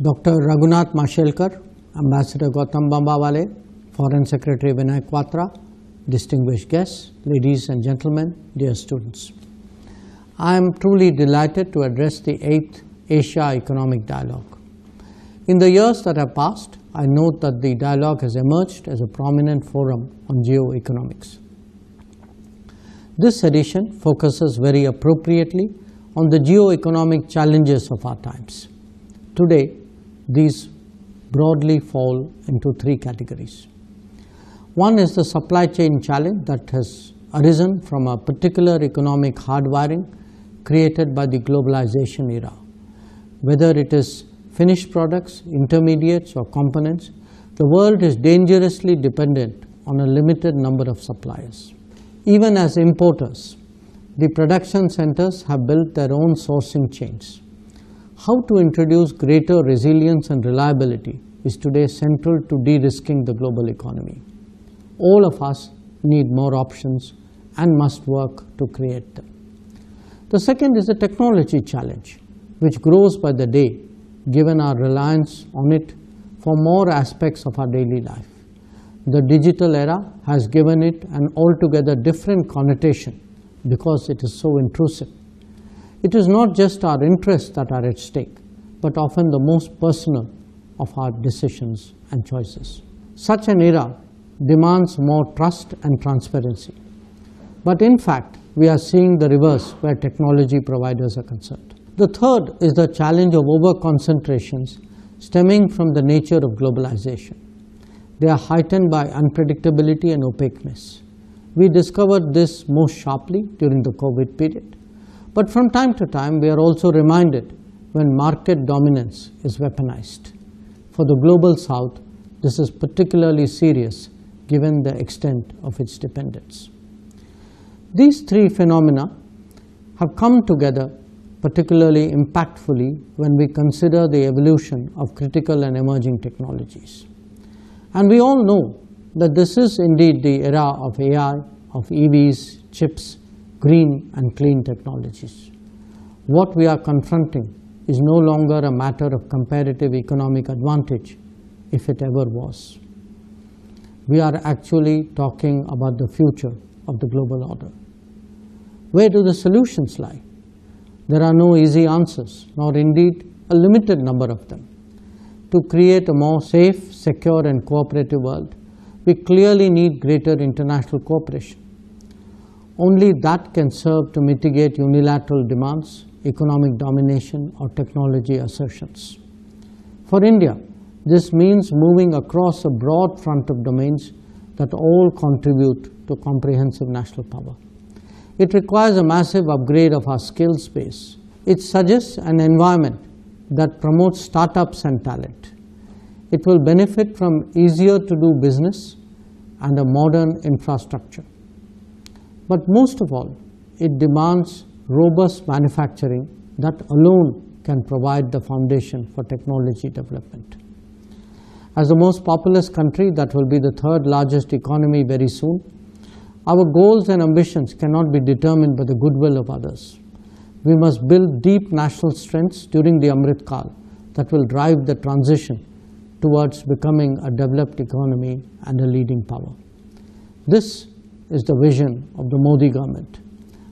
Dr. Raghunath Mashelkar, Ambassador Gautam Bambawale, Foreign Secretary Vinay Kwatra, distinguished guests, ladies and gentlemen, dear students. I am truly delighted to address the 8th Asia Economic Dialogue. In the years that have passed, I note that the dialogue has emerged as a prominent forum on geoeconomics. This edition focuses very appropriately on the geoeconomic challenges of our times. Today, these broadly fall into three categories. One is the supply chain challenge that has arisen from a particular economic hardwiring created by the globalization era. Whether it is finished products, intermediates or components, the world is dangerously dependent on a limited number of suppliers. Even as importers, the production centers have built their own sourcing chains. How to introduce greater resilience and reliability is today central to de-risking the global economy. All of us need more options and must work to create them. The second is the technology challenge, which grows by the day given our reliance on it for more aspects of our daily life. The digital era has given it an altogether different connotation because it is so intrusive. It is not just our interests that are at stake, but often the most personal of our decisions and choices. Such an era demands more trust and transparency. But in fact, we are seeing the reverse where technology providers are concerned. The third is the challenge of over-concentrations stemming from the nature of globalization. They are heightened by unpredictability and opaqueness. We discovered this most sharply during the COVID period. But from time to time, we are also reminded when market dominance is weaponized. For the global south, this is particularly serious given the extent of its dependence. These three phenomena have come together particularly impactfully when we consider the evolution of critical and emerging technologies. And we all know that this is indeed the era of AI, of EVs, chips, green and clean technologies. What we are confronting is no longer a matter of comparative economic advantage, if it ever was. We are actually talking about the future of the global order. Where do the solutions lie? There are no easy answers, nor indeed a limited number of them. To create a more safe, secure and cooperative world, we clearly need greater international cooperation. Only that can serve to mitigate unilateral demands economic domination or technology assertions. For India, this means moving across a broad front of domains that all contribute to comprehensive national power. It requires a massive upgrade of our skills base. It suggests an environment that promotes startups and talent. It will benefit from easier to do business and a modern infrastructure. But most of all, it demands robust manufacturing that alone can provide the foundation for technology development. As the most populous country that will be the third largest economy very soon, our goals and ambitions cannot be determined by the goodwill of others. We must build deep national strengths during the Amrit Kal that will drive the transition towards becoming a developed economy and a leading power. This is the vision of the Modi government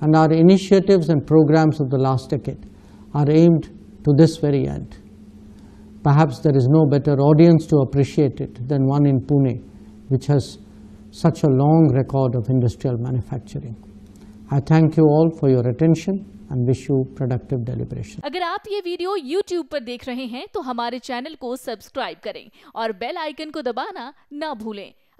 and our initiatives and programs of the last decade are aimed to this very end. Perhaps there is no better audience to appreciate it than one in Pune, which has such a long record of industrial manufacturing. I thank you all for your attention and wish you productive deliberation. अगर आप ये video YouTube पर देख रहे हैं तो हमारे channel को सब्सक्राइब करें और बेल आइकन को दबाना ना भूलें